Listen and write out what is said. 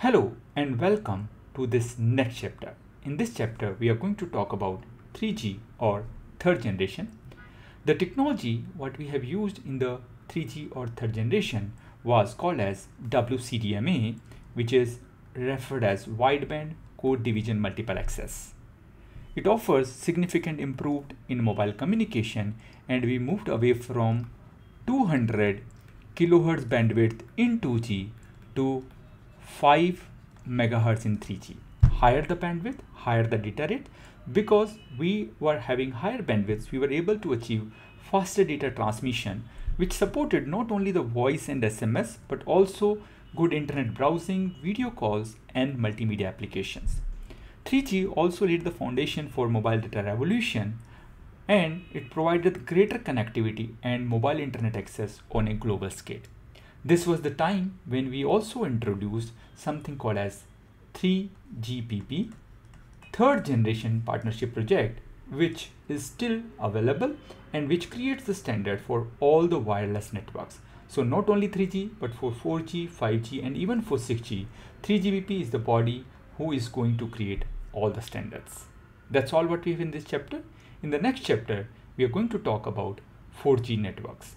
Hello and welcome to this next chapter. In this chapter, we are going to talk about 3G or third generation. The technology what we have used in the 3G or third generation was called as WCDMA, which is referred as wideband code division multiple access. It offers significant improved in mobile communication and we moved away from 200 kilohertz bandwidth in 2G to 5 megahertz in 3G. Higher the bandwidth, higher the data rate. Because we were having higher bandwidths, we were able to achieve faster data transmission, which supported not only the voice and SMS, but also good internet browsing, video calls, and multimedia applications. 3G also laid the foundation for mobile data revolution and it provided greater connectivity and mobile internet access on a global scale. This was the time when we also introduced something called as 3GPP, third generation partnership project, which is still available and which creates the standard for all the wireless networks. So not only 3G, but for 4G, 5G, and even for 6G, 3GPP is the body who is going to create all the standards. That's all what we have in this chapter. In the next chapter, we are going to talk about 4G networks.